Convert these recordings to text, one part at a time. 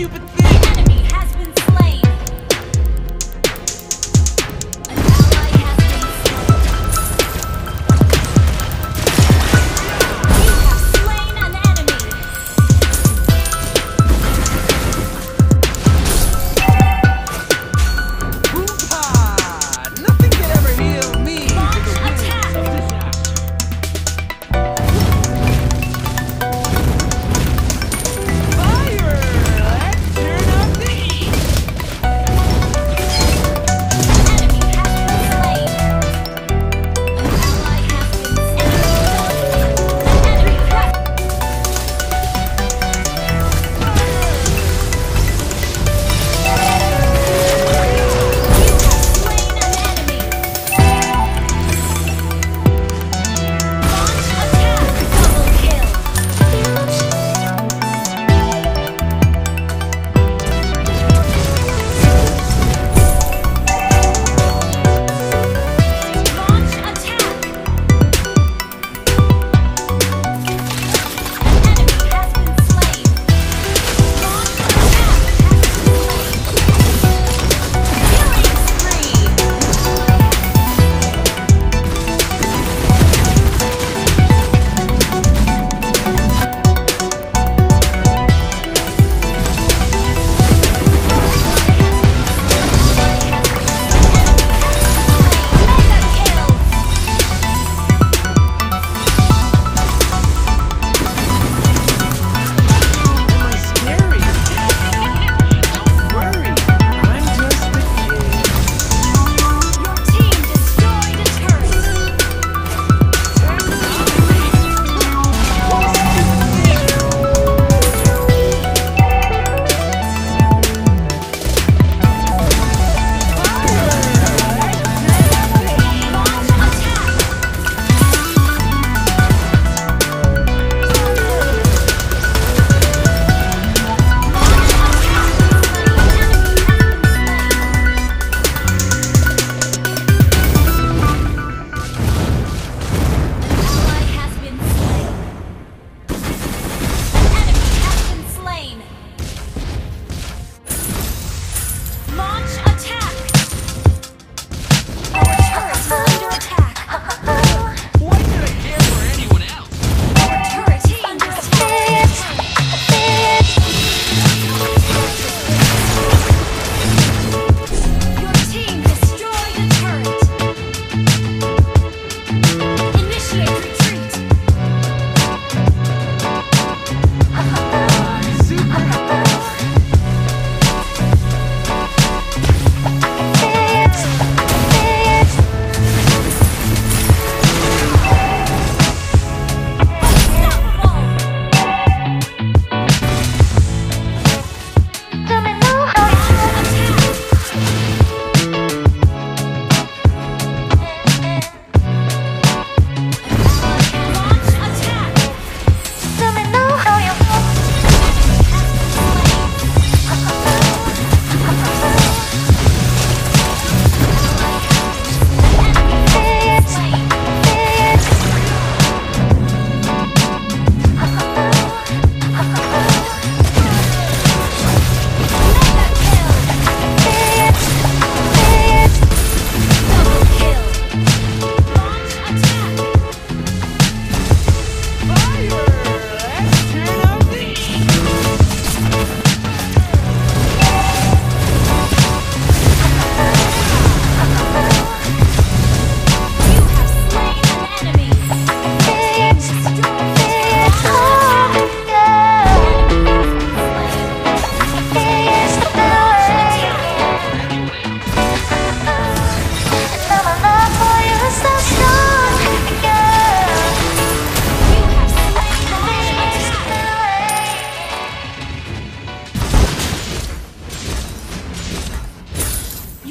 stupid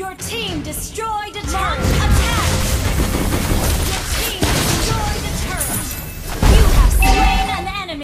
Your team destroyed a turret.